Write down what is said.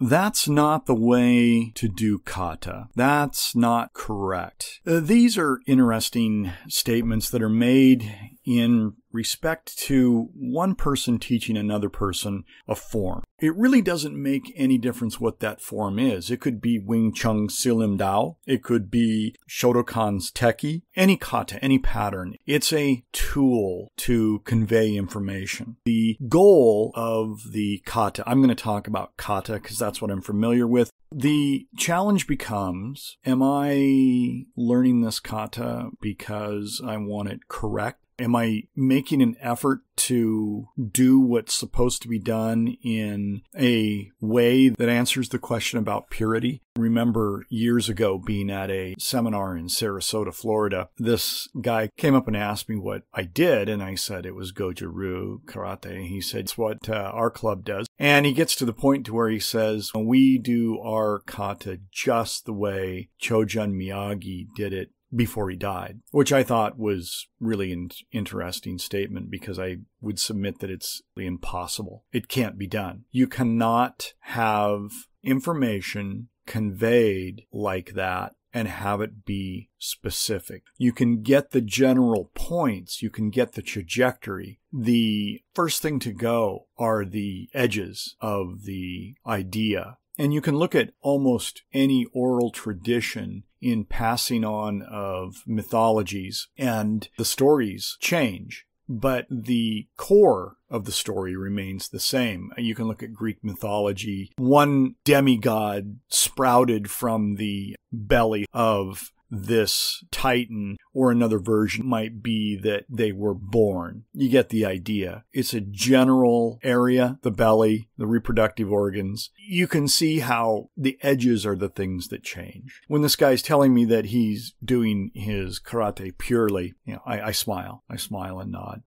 that's not the way to do kata. That's not correct. Uh, these are interesting statements that are made in respect to one person teaching another person a form. It really doesn't make any difference what that form is. It could be Wing Chun Siu Lim Tao. It could be Shotokan's Tekki. Any kata, any pattern. It's a tool to convey information. The goal of the kata, I'm going to talk about kata because that's what I'm familiar with. The challenge becomes, am I learning this kata because I want it correct? Am I making an effort to do what's supposed to be done in a way that answers the question about purity? Remember years ago being at a seminar in Sarasota, Florida, this guy came up and asked me what I did, and I said it was Goju-ryu karate. He said it's what uh, our club does. And he gets to the point to where he says, we do our kata just the way Chojun Miyagi did it before he died, which I thought was really an interesting statement because I would submit that it's impossible. It can't be done. You cannot have information conveyed like that and have it be specific. You can get the general points, you can get the trajectory. The first thing to go are the edges of the idea and you can look at almost any oral tradition in passing on of mythologies, and the stories change. But the core of the story remains the same. You can look at Greek mythology. One demigod sprouted from the belly of this Titan, or another version might be that they were born. You get the idea. It's a general area, the belly, the reproductive organs. You can see how the edges are the things that change. When this guy's telling me that he's doing his karate purely, you know, I, I smile. I smile and nod.